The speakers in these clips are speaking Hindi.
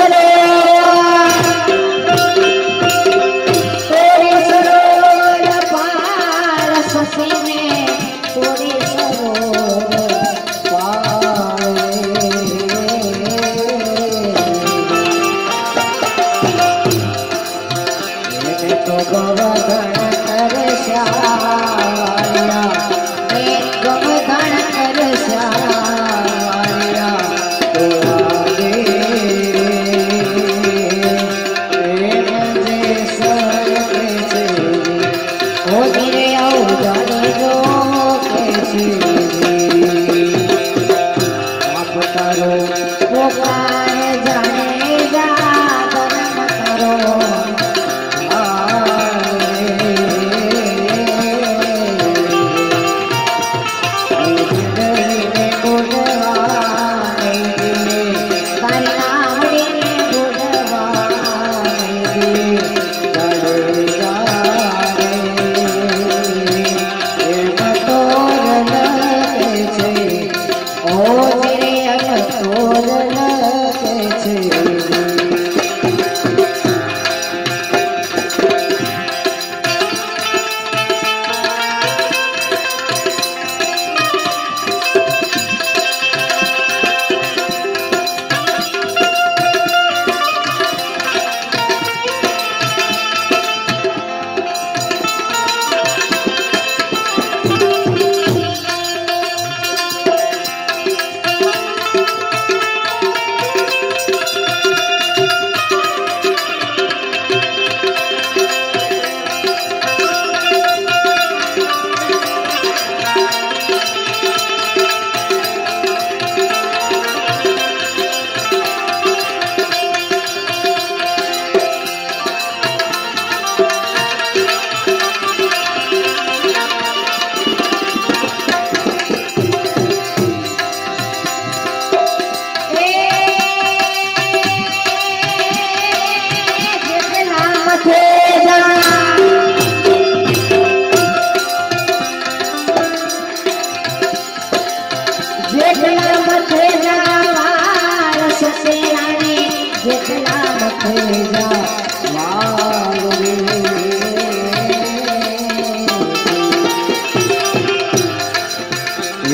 Jerusalem.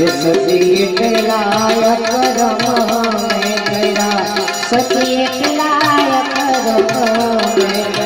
इस पीठ लायक रमो सती लायक रमो में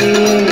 mim.